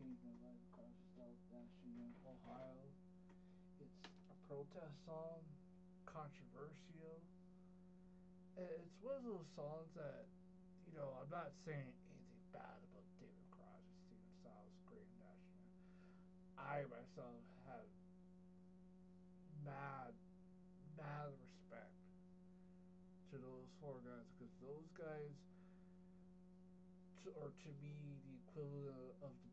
Changed my life, David South, Dashing Ohio. It's a protest song, controversial. It's one of those songs that, you know, I'm not saying anything bad about David Crosby, Stephen Stills, Graham Nash. I myself have mad, mad respect to those four guys because those guys are to me the equivalent of the